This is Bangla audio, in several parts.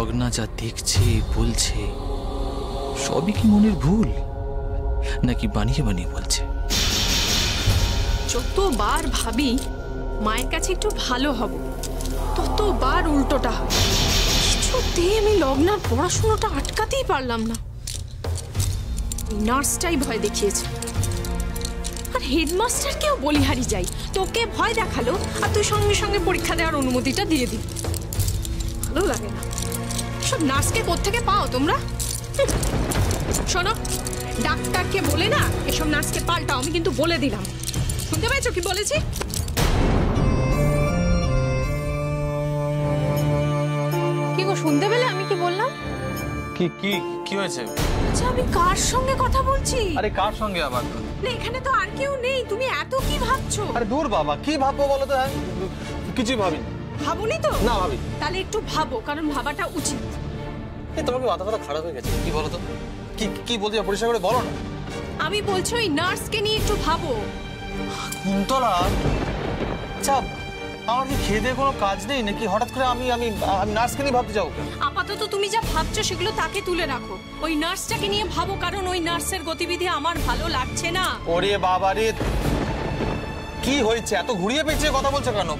লগ্না যা দেখছে, বলছে, সবই কি মনের ভুল? নাকি বানিয়ে বানিয়ে বলছে? যতবার ভাবি মায়ের কাছে একটু ভালো হব, ততবার উল্টোটা হয়। কিছুতে আমি লগ্নার পড়াশোনাটা আটকাতেই পারলাম না। নার্সটাই ভয় দেখিয়েছে। আর হেডমাস্টারকেও বলিহারি যাই, তোকে ভয় দেখাল, আর তুই সঙ্গে সঙ্গে পরীক্ষা দেওয়ার অনুমতিটা দিয়ে দিবি ভালো লাগে না। সব নার্সকে কোত্থেকে পাও তোমরা। শোনো ডাক্তারকে বলে না এসব নার্সকে পাল্টাও আমি কিন্তু বলে দিলাম। শুনতে পেয়েছ কি বলেছি? কি গো শুনতে পেলে আমি কি বললাম? কি কি কি হয়েছে? আচ্ছা আমি কার সঙ্গে কথা বলছি? আরে কার সঙ্গে আবার? না এখানে তো আর কেউ নেই তুমি এত কি ভাবছ? আরে দূর বাবা কি ভাববো বলো তো হ্যাঁ? কিছুই ভাবিনি। ভাবুনি তো? না ভাবি তাহলে একটু ভাবো কারণ ভাবাটা উচিত। এই তোমার কি মাথা ফাথা খারাপ হয়ে গেছে। কি বলো তো কি কি বলতে পরিষ্কার করে বলো না। আমি বলছি ওই নার্সকে নিয়ে একটু ভাবো। কুন্তলা আচ্ছা আমার কি খেয়ে দেয়ে কোনো কাজ নেই? নাকি হঠাৎ করে আমি আমি আমি নার্সকে নিয়ে ভাবতে যাব আপাতত তুমি যা ভাবছ সেগুলো তাকে তুলে রাখো। ওই নার্সটাকে নিয়ে ভাবো কারণ ওই নার্সের গতিবিধি আমার ভালো লাগছে না। ওরে বাবা রে কি হয়েছে? এত ঘুরিয়ে পেঁচিয়ে কথা বলছো কেন?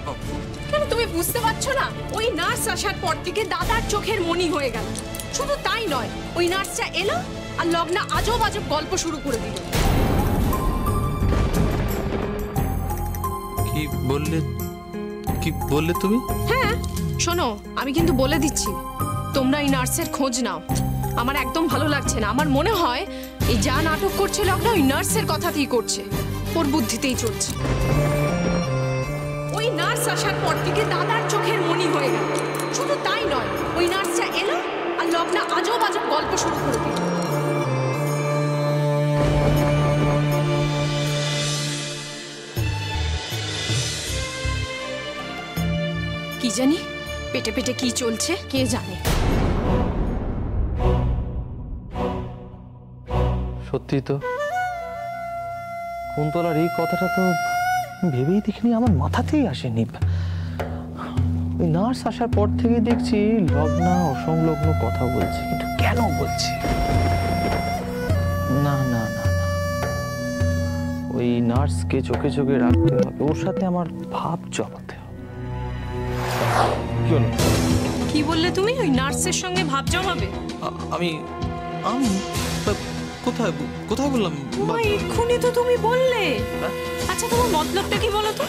কেন তুমি বুঝতে পারছ না? ওই নার্স আসার পর থেকে দাদার চোখের মনি হয়ে গেল। শুধু তাই নয় ওই নার্সটা এলো আর লগ্না আজব আজব গল্প শুরু করে দিল। কি বললে কি বললে তুমি? হ্যাঁ শোনো আমি কিন্তু বলে দিচ্ছি তোমরা এই নার্সের খোঁজ নাও। আমার একদম ভালো লাগছে না। আমার মনে হয় এই যা নাটক করছে লগ্না ওই নার্সের কথাতেই করছে। ওর বুদ্ধিতেই চলছে। ওই নার্স আসার পর থেকে দাদার চোখের মনি হয়ে গেল। শুধু তাই নয় ওই নার্সটা এলো লগ্না আজব আজব গল্প শুরু করে দিল। কি জানি, পেটে পেটে কি চলছে, কে জানে। সত্যি তো, কুন্তলার এই কথাটা তো ভেবেই দেখিনি, আমার মাথাতেই আসেনি। ওই নার্স আসার পর থেকে দেখছি লগ্না অসংলগ্ন কথা বলছে। কিন্তু কেন বলছে? না না না ওই নার্সকে চোখে চোখে রাখতে হবে। ওর সাথে আমার ভাব জমাতে হবে। কি হলো? কি বললে তুমি? ওই নার্সের সঙ্গে ভাব জমাবে? আমি আমি? কোথায় কোথায় বললাম? এক্ষুনি তো তুমি বললে। আচ্ছা তোমার মতলবটা কি বলো তো?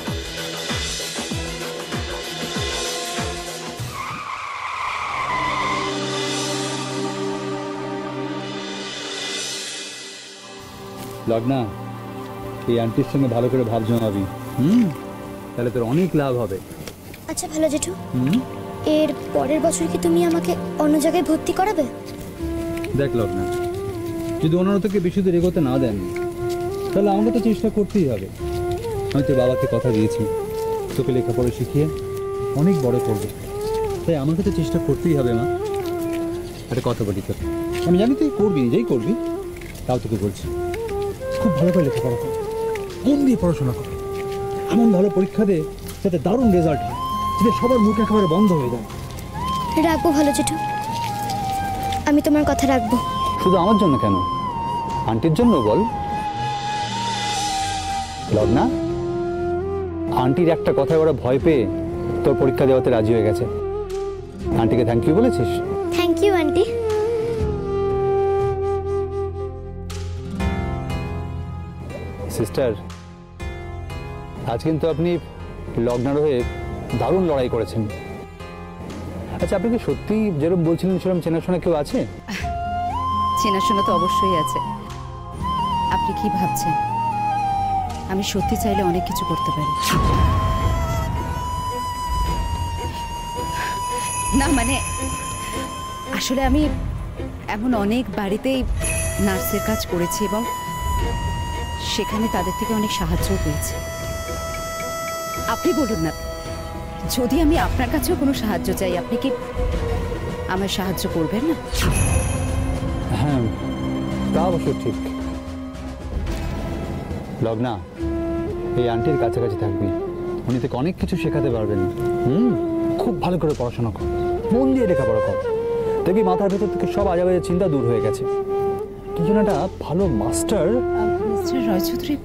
লগ্না এই আন্টির সঙ্গে ভালো করে ভাব জমাবি। হুম? তাহলে তোর অনেক লাভ হবে। আচ্ছা ভালো জেঠু। হুম? এর পরের বছর কি তুমি আমাকে অন্য জায়গায় ভর্তি করাবে? দেখ লগ্না যদি ওনারা তোকে বেশি দূর এগোতে না দেন তাহলে আমাকে তো চেষ্টা করতেই হবে। আমি তোর বাবাকে কথা দিয়েছি তোকে লেখাপড়া শিখিয়ে অনেক বড় করবে। তাই আমাকে তো চেষ্টা করতেই হবে মা। একটা কথা বলি তোর আমি জানি তুই করবি নিজেই করবি তাও তোকে বলছি। খুব ভালো করে লেখাপড়া কর মন দিয়ে পড়াশোনা কর। এমন ভালো পরীক্ষা দে যাতে দারুণ রেজাল্ট হয় যাতে সবার মুখ একেবারে বন্ধ হয়ে যায়। রাখব ভালো জেঠু আমি তোমার কথা রাখব। শুধু আমার জন্য কেন? আন্টির জন্য বল। লগ্না আন্টির একটা কথায় ওরা ভয় পেয়ে তোর পরীক্ষা দেওয়াতে রাজি হয়ে গেছে। আন্টিকে থ্যাংক ইউ বলেছিস? সিস্টার আজ কিন্তু আপনি লগ্নার হয়ে দারুণ লড়াই করেছেন। আচ্ছা আপনি কি সত্যি যেরকম বলছিলেন সেরকম চেনাশোনা কেউ আছে? চেনাশোনা তো অবশ্যই আছে। আপনি কি ভাবছেন? আমি সত্যি চাইলে অনেক কিছু করতে পারি। না মানে আসলে আমি এমন অনেক বাড়িতেই নার্সের কাজ করেছি এবং সেখানে তাদের থেকে অনেক সাহায্যও পেয়েছি। আপনি বলুন না, যদি আমি আপনার কাছেও কোনো সাহায্য চাই, আপনি কি আমার সাহায্য করবেন না? হ্যাঁ তা অবশ্য ঠিক। লগ্না, এই আন্টির কাছাকাছি থাকবি। উনি থেকে অনেক কিছু শেখাতে পারবেন। হুম, খুব ভালো করে পড়াশোনা কর। মন দিয়ে লেখাপড়া কর। দেখি মাথার ভেতর থেকে সব আজাবাজে চিন্তা দূর হয়ে গেছে। কি যেন একটা ভালো মাস্টার মিস্টার রয়চৌধুরী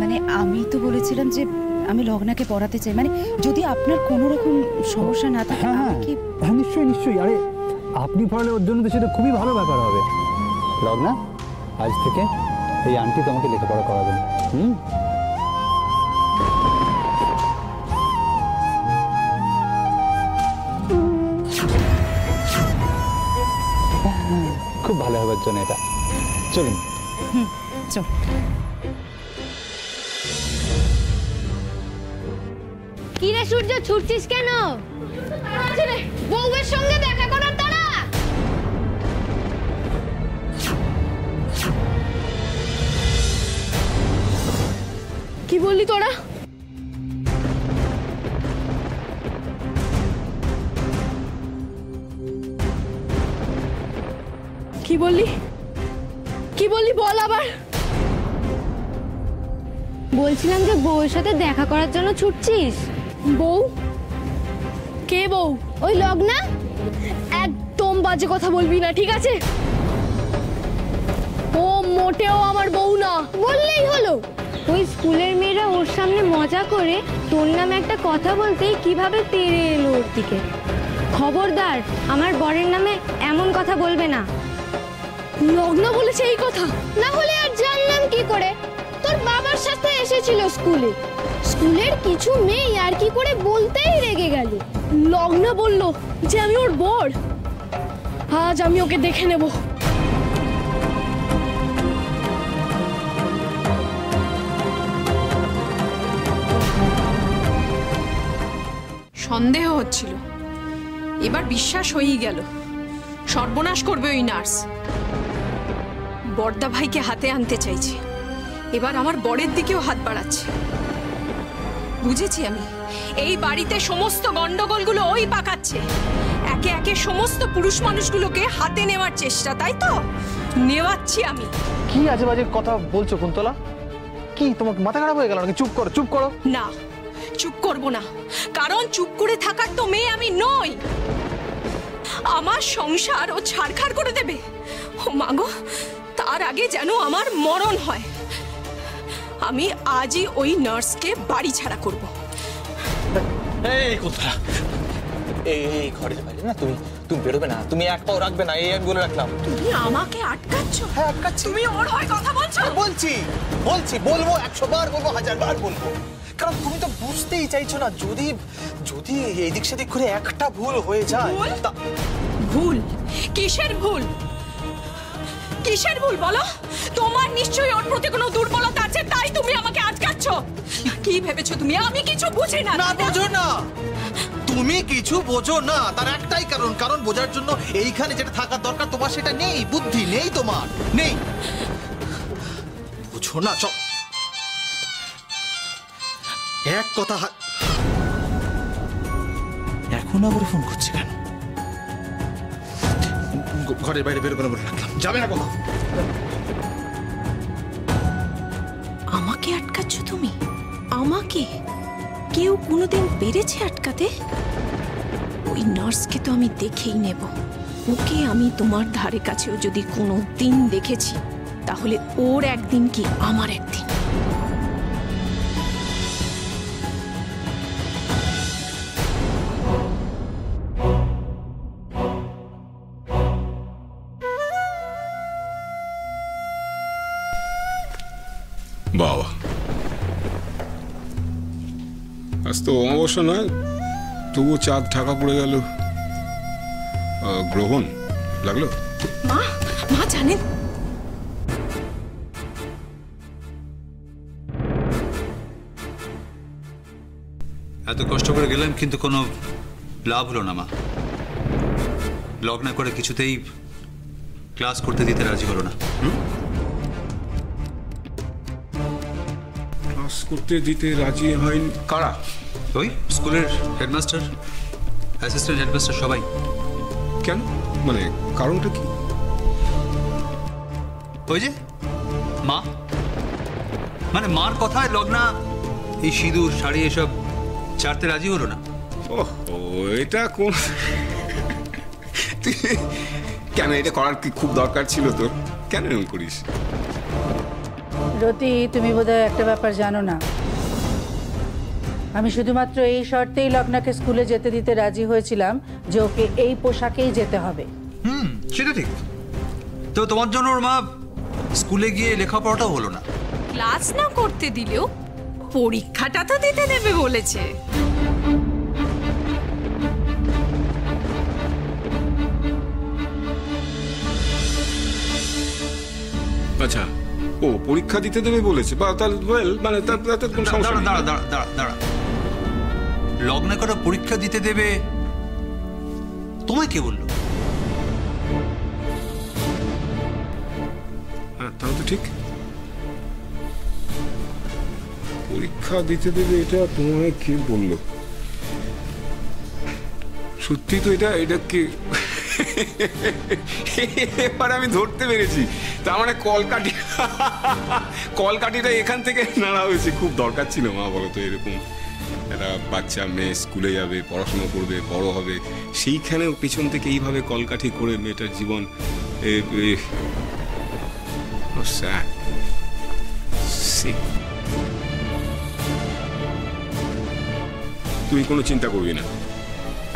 মানে আমি তো বলেছিলাম যে আমি লগ্নাকে পড়াতে চাই। মানে যদি আপনার কোনো রকম সমস্যা না থাকে হ্যাঁ হ্যাঁ কি হ্যাঁ। নিশ্চয়ই নিশ্চয়ই। আরে আপনি পড়ালে ওর জন্য তো সেটা খুবই ভালো ব্যাপার হবে। লগ্না আজ থেকে এই আন্টি তোমাকে লেখাপড়া করাবেন হুম? খুব ভালো হবে ওর জন্য এটা। চলুন। চল কি রে সূর্য ছুটছিস কেন? বউয়ের সঙ্গে দেখা করার তারা! কি বললি তোরা? কি বললি? কি বললি বল আবার? বলছিলাম যে বউয়ের সাথে দেখা করার জন্য ছুটছিস? বউ? কে বউ? ওই লগ্না? একদম বাজে কথা বলবি না ঠিক আছে? ও মোটেও আমার বউ না। বললেই হলো। ওই স্কুলের মেয়েরা ওর সামনে মজা করে তোর নামে একটা কথা বলতেই কীভাবে তেড়ে এলো ওর দিকে। খবরদার আমার বরের নামে এমন কথা বলবে না। লগ্ন বলেছে এই কথা? না হলে আর জানলাম কি করে? এসেছিল স্কুলে। স্কুলের কিছু মেয়ে আর কি করে বলতেই রেগে গেল। লগ্না বলল যে আমি ওর বর। আজ আমি ওকে দেখে নেব। সন্দেহ হচ্ছিল। এবার বিশ্বাস হয়েই গেল। সর্বনাশ করবে ওই নার্স। বর্দা ভাইকে হাতে আনতে চাইছে। এবার আমার বরের দিকেও হাত বাড়াচ্ছে। বুঝেছি আমি। এই বাড়িতে সমস্ত গন্ডগোলগুলো ওই পাকাচ্ছে। একে একে সমস্ত পুরুষ মানুষগুলোকে হাতে নেওয়ার চেষ্টা তাই তো? নেওয়াচ্ছি আমি। কি আজে বাজে কথা বলছো কুন্তলা? কি তোমার মাথা খারাপ হয়ে গেল নাকি? চুপ করো চুপ করো। না চুপ করব না। কারণ চুপ করে থাকার তো মেয়ে আমি নই। আমার সংসার ও ছাড়খাড় করে দেবে। ও মাগো তার আগে যেন আমার মরণ হয়। আমি আজই ওই নার্সকে বাড়ি ছাড়া করব। এই কোথায়? এই এই ঘরের না তুমি তুমি বেরোবে না তুমি এক পাও রাখবে না এই আমি বলে রাখলাম। তুমি আমাকে আটকাচ্ছ? হ্যাঁ আটকাচ্ছি। তুমি ওর হয়ে কথা বলছো? বলছি বলছি বলব একশো বার বলব হাজার বার বলব। কারণ তুমি তো বুঝতেই চাইছো না যদি যদি এদিক সেদিক করে একটা ভুল হয়ে যায়? ভুল? কিসের ভুল? কিসের ভুল বলো? তোমার নিশ্চয়ই ওর প্রতি কোনো দুর্বলতা আছে তাই তুমি আমাকে আটকাচ্ছ। কি ভেবেছো তুমি? আমি কিছু বুঝি না না বোঝো না। তুমি কিছু বোঝো না তার একটাই কারণ। কারণ বোঝার জন্য এইখানে যেটা থাকার দরকার তোমার সেটা নেই বুদ্ধি নেই তোমার। নেই। বুঝো না সব এক কথা এখন আবার ফোন করছে কেন? ঘরের বাইরে বেরোবে না বলে রাখলাম। যাবে না কোথাও। আমাকে আটকাচ্ছ তুমি? আমাকে? কেউ কোনোদিন পেরেছে আটকাতে? ওই নার্সকে তো আমি দেখেই নেব। ওকে আমি তোমার ধারে কাছেও যদি কোনো দিন দেখেছি, তাহলে ওর একদিন কি আমার একদিন? বাবা আজ তো অমাবস্যা নয় তবুও চাঁদ ঢাকা পড়ে গেল। গ্রহণ লাগল? মা মা জানেন। এত কষ্ট করে গেলাম কিন্তু কোনো লাভ হলো না মা। লগ্ন করে কিছুতেই ক্লাস করতে দিতে রাজি হলো না ক্লাস করতে দিতে রাজি হয়নি। কারা? ওই স্কুলের হেডমাস্টার অ্যাসিস্ট্যান্ট হেডমাস্টার সবাই। কেন? মানে কারণটা কি? ওই যে মা। মানে মার কথায় লগ্না এই সিঁদুর শাড়ি এসব ছাড়তে রাজি হলো না। ওহ ও এটা কোন কেন এটা করার কি খুব দরকার ছিল তোর? কেন এরকম করিস? রতি তুমি বোধহয় একটা ব্যাপার জানো না। আমি শুধুমাত্র এই শর্তেই লগ্নাকে স্কুলে যেতে দিতে রাজি হয়েছিলাম যে ওকে এই পোশাকেই যেতে হবে। হুম সেটা ঠিক। তো তোমার জন্য ওর মা স্কুলে গিয়ে লেখাপড়াটাও হলো না। ক্লাস না করতে দিলেও পরীক্ষাটা তো দিতে দেবে বলেছে। আচ্ছা ও পরীক্ষা দিতে দেবে বলেছে। বা তাহলে well, মানে তার- তাতে কোনো সমস্যা। দাঁড়া দাঁড়া দাঁড়া দাঁড়া। লগ্নে করা পরীক্ষা দিতে দেবে? তোমায় কে বলল? হ্যাঁ তাও তো ঠিক। পরীক্ষা দিতে দেবে এটা তোমায় কে বলল? সত্যি তো এটা এটা কি? এবার আমি ধরতে পেরেছি। তার মানে কলকাটি কলকাটিটা এখান থেকে নাড়া হয়েছে। খুব দরকার ছিল মা, বলো তো, এরকম একটা বাচ্চা, মেয়ে স্কুলে যাবে, পড়াশুনো করবে, বড় হবে। সেইখানেও পিছন থেকে এইভাবে কলকাঠি করে মেয়েটার জীবন. তুই কোনো চিন্তা করবি না।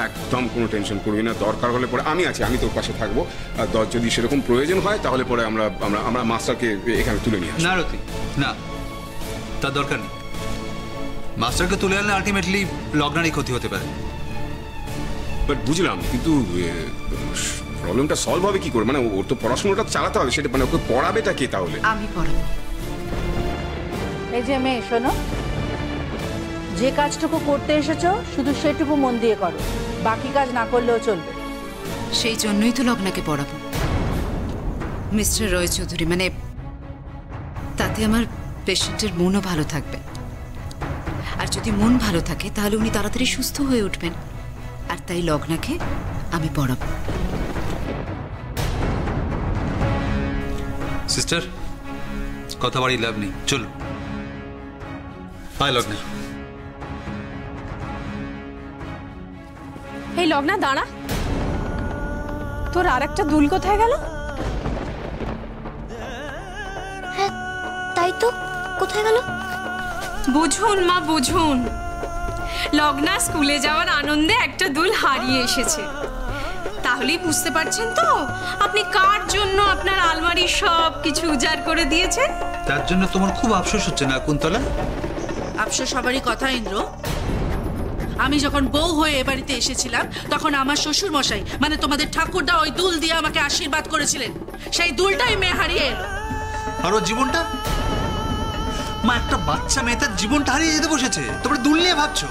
একদম কোনো টেনশন করবি না দরকার হলে পরে আমি আছি আমি তোর পাশে থাকব। আর দর যদি সেরকম প্রয়োজন হয় তাহলে পরে আমরা আমরা আমরা মাস্টারকে এখানে তুলে নিয়ে আসব। না রতি না তার দরকার নেই। মাস্টারকে তুলে আনলে আলটিমেটলি লগ্নারই ক্ষতি হতে পারে। বাট বুঝলাম কিন্তু প্রবলেমটা সলভ হবে কি করে? মানে ওর তো পড়াশোনাটা চালাতে হবে সেটা মানে ওকে পড়াবেটা কে তাহলে? আমি পড়াবো। এই যে মেয়ে শোনো। যে কাজটুকু করতে এসেছ শুধু সেটুকু মন দিয়ে করো। বাকি কাজ না করলেও চলবে। সেই জন্যই তো লগ্নাকে পড়াবো। মিস্টার রয় চৌধুরী মানে তাতে আমার পেশেন্টের মনও ভালো থাকবে। আর যদি মন ভালো থাকে তাহলে উনি তাড়াতাড়ি সুস্থ হয়ে উঠবেন। আর তাই লগ্নাকে আমি পড়াবো। সিস্টার কথা বাড়ি লাভ নেই। চলো হাই লগ্না। এই লগ্না দাঁড়া। তোর আর একটা দুল কোথায় গেল? তাই তো। কোথায় গেল? বুঝুন মা বুঝুন। লগ্না স্কুলে যাওয়ার আনন্দে একটা দুল হারিয়ে এসেছে। তাহলেই বুঝতে পারছেন তো আপনি কার জন্য আপনার আলমারির সব কিছু উজাড় করে দিয়েছেন? তার জন্য তোমার খুব আফসোস হচ্ছে না কুন্তলা? আফসোস সবারই কথা ইন্দ্র। আমি যখন বউ হয়ে এ বাড়িতে এসেছিলাম, তখন আমার শ্বশুর মশাই মানে তোমাদের ঠাকুরদা ওই দুল দিয়ে আমাকে আশীর্বাদ করেছিলেন। সেই দুলটাই মেয়ে হারিয়ে আর জীবনটা? মা, একটা বাচ্চা মেয়ে, তার জীবনটা হারিয়ে যেতে বসেছে। তোমরা দুল নিয়ে ভাবছ?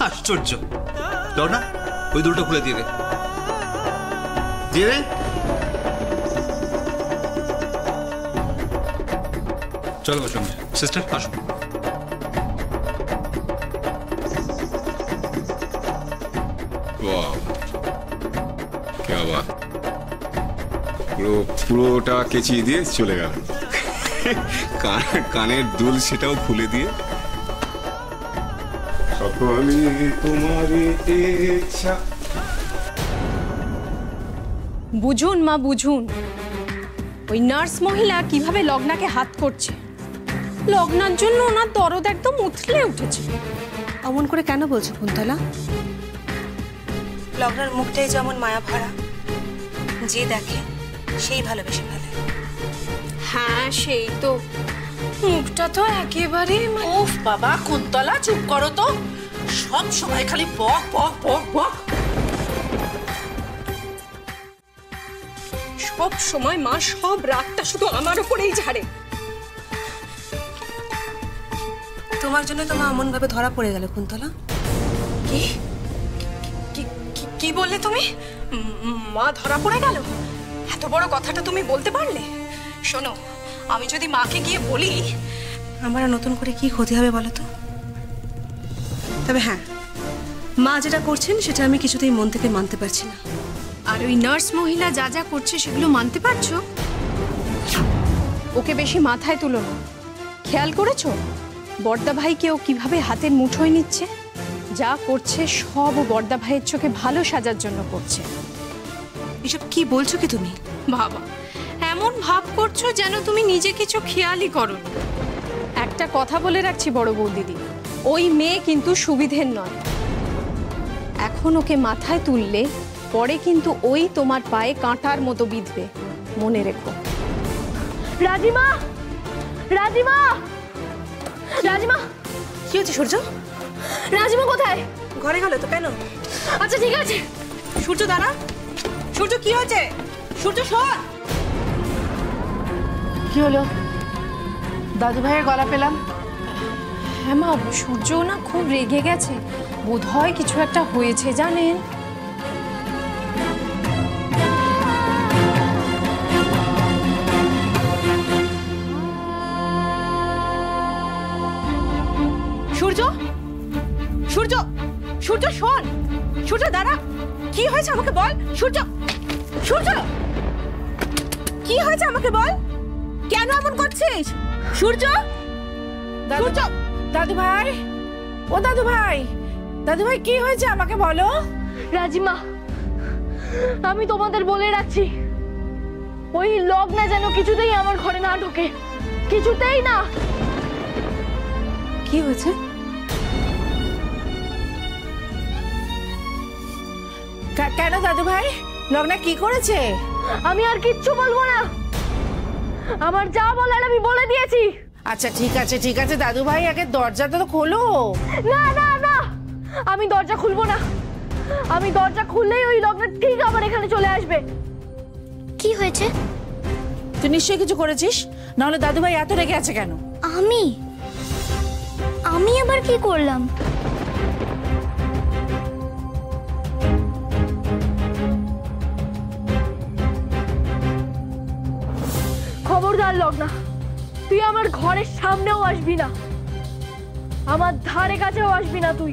আশ্চর্য। লগ্না ওই দুলটা খুলে দিয়ে দে। দিয়ে চলো সঙ্গে সিস্টার আসো ওয়াও কে আবার পুরো পুরোটা কেচিয়ে দিয়ে চলে গেল। কানের দুল সেটাও খুলে দিয়ে। সকলে তোমার ইচ্ছা। বুঝুন মা বুঝুন। ওই নার্স মহিলা কীভাবে লগ্নাকে হাত করছে? লগ্নার জন্য ওনার দরদ একদম উথলে উঠেছে। অমন করে কেন বলছো কুন্তলা? লগ্নার মুখটাই যেমন মায়া ভরা যে দেখে সেই ভালোবেসে ফেলে। হ্যাঁ সেই তো। মুখটা তো একেবারে ওফ বাবা কুন্তলা চুপ করো তো। সব সময় খালি বক বক বক বক। সব সময় মা সব রাগটা শুধু আমার উপরেই ঝাড়ে। তোমার জন্য তোমার মা অমন ভাবে ধরা পড়ে গেল কুন্তলা। কি? বললে তুমি? মা ধরা পড়ে গেল। এত বড় কথাটা তুমি বলতে পারলে? শোনো আমি যদি মাকে গিয়ে বলি আমার নতুন করে কি ক্ষতি হবে বলো তো? তবে হ্যাঁ মা যেটা করছেন সেটা আমি কিছুতেই মন থেকে মানতে পারছি না। আর ওই নার্স মহিলা যা যা করছে সেগুলো মানতে পারছ? ওকে বেশি মাথায় তুলো না। খেয়াল করেছ? বর্দা ভাইকে ও কীভাবে হাতের মুঠোয় নিচ্ছে? যা করছে সব বর্দা ভাইয়ের চোখে ভালো সাজার জন্য করছে। এসব কি বলছো কি তুমি? বাবা এমন ভাব করছ যেন তুমি নিজে কিছু খেয়ালই করো একটা কথা বলে রাখছি বড় বউ দিদি ওই মেয়ে কিন্তু সুবিধের নয়। এখন ওকে মাথায় তুললে পরে কিন্তু ওই তোমার পায়ে কাঁটার মতো বিঁধবে মনে রেখো। রাজিমা রাজিমা! রাজিমা! কি হচ্ছে সূর্য? রাজিমা কোথায়? ঘরে গেল তো কেন? আচ্ছা ঠিক আছে। সূর্য দাঁড়া। সূর্য কি হয়েছে? সূর্য শোন। কি হলো? দাদু ভাইয়ের গলা পেলাম। হ্যাঁ মা সূর্য না খুব রেগে গেছে। বোধ হয় কিছু একটা হয়েছে জানেন। সূর্য সূর্য শোন। সূর্য দাঁড়া। কি হয়েছে আমাকে বল? সূর্য সূর্য! কি হয়েছে আমাকে বল? কেন এমন করছিস? সূর্য! সূর্য! দাদু ভাই ও দাদু ভাই দাদু ভাই কি হয়েছে আমাকে বলো? রাজিমা আমি তোমাদের বলে রাখছি ওই লগ্না যেন কিছুতেই আমার ঘরে না ঢোকে কিছুতেই না। কি হয়েছে? কেন দাদু ভাই? লগ্না কি করেছে? আমি আর কিচ্ছু বলব না। আমার যা বলার আমি বলে দিয়েছি। আচ্ছা ঠিক আছে ঠিক আছে দাদু ভাই আগে দরজাটা তো খোলো। না না না। আমি দরজা খুলবো না। আমি দরজা খুললেই ওই লগ্ন ঠিক আমার এখানে চলে আসবে। কি হয়েছে? তুই নিশ্চয়ই কিছু করেছিস? নাহলে দাদু ভাই এত রেগে আছে কেন? আমি? আমি আবার কি করলাম? খবরদার লগ্না। তুই আমার ঘরের সামনেও আসবি না। আমার ধারে কাছেও আসবি না তুই।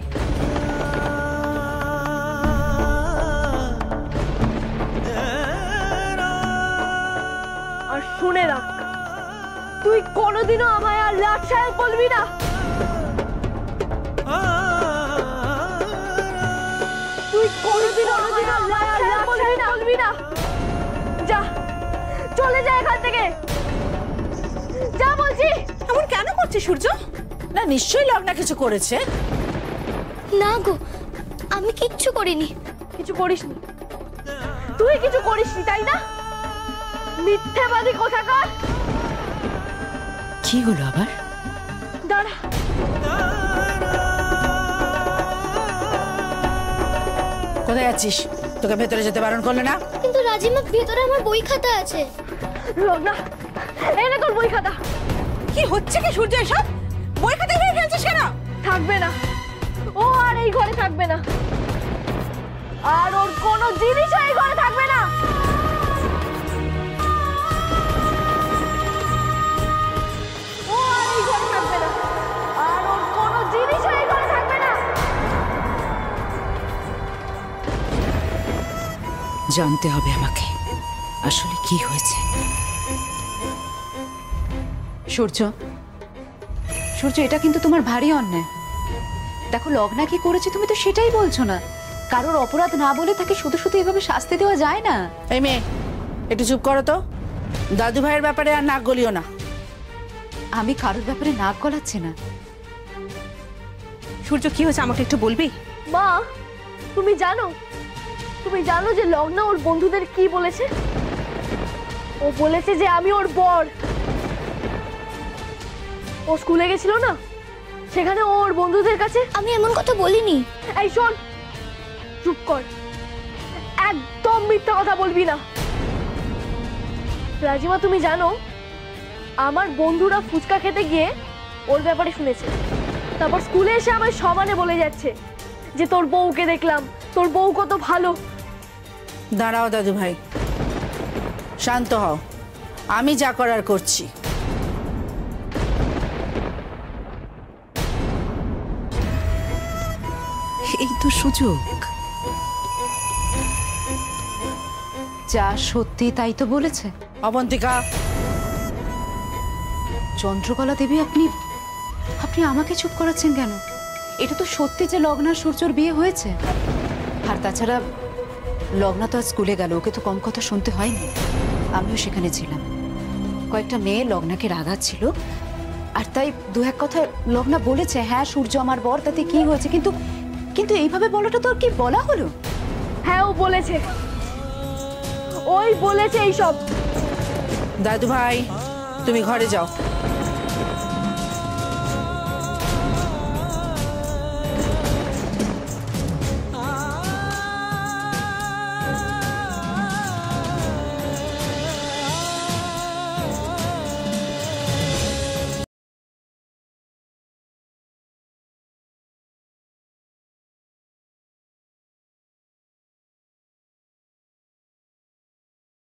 আর শুনে রাখ, তুই কোনোদিনও আমায় আর লাট সাহেব বলবি না। বলছি এমন কেন করছিস সূর্য? না নিশ্চয়ই লগ্না কিছু করেছে। না গো আমি কিচ্ছু করিনি। কিছু করিসনি? তুই কিছু করিসনি তাই না? মিথ্যেবাদী কোথাকার? কি হলো আবার? দাঁড়া। কোথায় যাচ্ছিস তোকে ভেতরে যেতে বারণ করলে না? কিন্তু রাজিমা ভেতরে আমার বই খাতা আছে। লগ্না এনে তোর বই খাতা। কি হচ্ছে কি সূর্য এসব? বই খাতা হয়ে ফেলছিস কেন? থাকবে না। ও আর এই ঘরে থাকবে না। আর ওর কোনো জিনিস এই ঘরে থাকবে না। ও আর এই ঘরে থাকবে না। আর ওর কোনো জিনিস এই ঘরে থাকবে না। জানতে হবে আমাকে। আসলে কি হয়েছে? সূর্য। সূর্য এটা কিন্তু তোমার ভারী অন্যায়। দেখো লগ্না কি করেছে তুমি তো সেটাই বলছো না। কারোর অপরাধ না বলে তাকে শুধু শুধু এভাবে শাস্তি দেওয়া যায় না। এই মেয়ে একটু চুপ করো তো। দাদু ভাইয়ের ব্যাপারে আর নাক গলিও না। আমি কারোর ব্যাপারে নাক গলাচ্ছি না। সূর্য কি হয়েছে? আমাকে একটু বলবি? মা তুমি জানো? তুমি জানো যে লগ্না ওর বন্ধুদের কি বলেছে? ও বলেছে যে আমি ওর বর। ও স্কুলে গেছিল না? সেখানে ওর বন্ধুদের কাছে? আমি এমন কথা বলিনি। এই শোন চুপ কর। একদম মিথ্যা কথা বলবি না। রাজিমা তুমি জানো আমার বন্ধুরা ফুচকা খেতে গিয়ে ওর ব্যাপারে শুনেছে। তারপর স্কুলে এসে আমার সমানে বলে যাচ্ছে যে তোর বউকে দেখলাম। তোর বউ কত ভালো। দাঁড়াও দাদু ভাই শান্ত হও। আমি যা করার করছি। এই তো সুযোগ। যা সত্যি তাই তো বলেছে। অবন্তিকা। চন্দ্রকলা দেবী আপনি আপনি আমাকে চুপ করাচ্ছেন কেন? এটা তো সত্যি যে লগ্নার সূর্যর বিয়ে হয়েছে। আর তাছাড়া লগ্না তো আজ স্কুলে গেল ওকে তো কম কথা শুনতে হয়নি। আমিও সেখানে ছিলাম। কয়েকটা মেয়ে লগ্নাকে রাগাচ্ছিল। আর তাই দু এক কথা লগ্না বলেছে হ্যাঁ সূর্য আমার বর তাতে কি হয়েছে? কিন্তু কিন্তু এইভাবে বলাটা তোর কি বলা হলো? হ্যাঁ ও বলেছে। ওই বলেছে এইসব। দাদু ভাই তুমি ঘরে যাও।